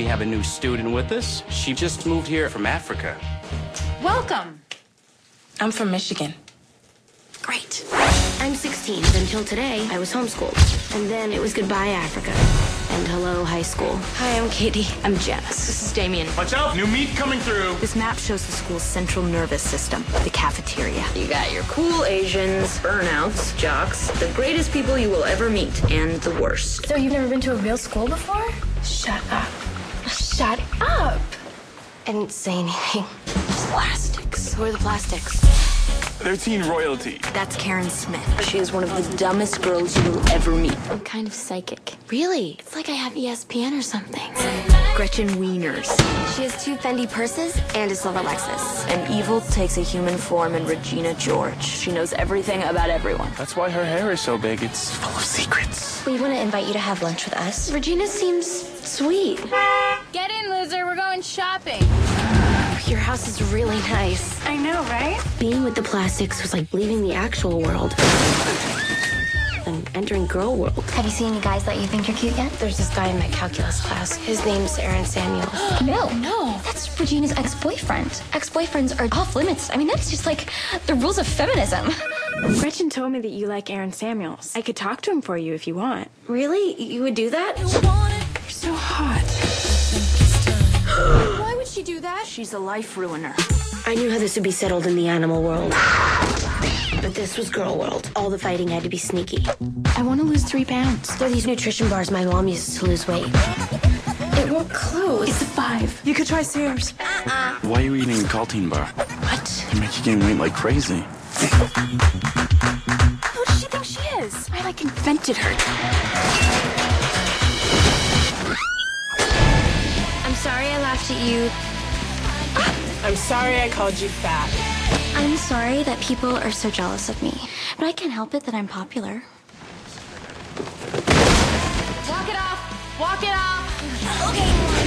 we have a new student with us. She just moved here from Africa. Welcome. I'm from Michigan. Great. I'm 16, until today, I was homeschooled. And then it was goodbye, Africa. And hello, high school. Hi, I'm Cady. I'm Janice. This is Damien. Watch out, new meat coming through. This map shows the school's central nervous system, the cafeteria. You got your cool Asians, burnouts, jocks, the greatest people you will ever meet, and the worst. So you've never been to a real school before? Shut up. Shut up. I didn't say anything. Plastics. Who are the plastics? They're teen royalty. That's Karen Smith. She is one of the dumbest girls you will ever meet. I'm kind of psychic. Really? It's like I have ESPN or something. Gretchen Wieners. She has two Fendi purses and a silver Lexus. And evil takes a human form in Regina George. She knows everything about everyone. That's why her hair is so big. It's full of secrets. We want to invite you to have lunch with us. Regina seems sweet. Shopping. Your house is really nice. I know, right? Being with the plastics was like leaving the actual world and entering girl world. Have you seen any guys that you think are cute yet? There's this guy in my calculus class. His name's Aaron Samuels. No, no. That's Regina's ex-boyfriend. Ex-boyfriends are off limits. I mean, that's just like the rules of feminism. Gretchen told me that you like Aaron Samuels. I could talk to him for you if you want. Really? You would do that? You're so hot. Why would she do that? She's a life ruiner. I knew how this would be settled in the animal world. But this was girl world. All the fighting had to be sneaky. I want to lose three pounds. They're these nutrition bars my mom uses to lose weight. It won't close. It's a five. You could try Sears. Uh-uh. Why are you eating a Kälteen bar? What? They make you gain weight like crazy. Who does she think she is? I like invented her. Laughed at you. I'm sorry I called you fat. I'm sorry that people are so jealous of me, but I can't help it that I'm popular. Walk it off. Walk it off. Okay.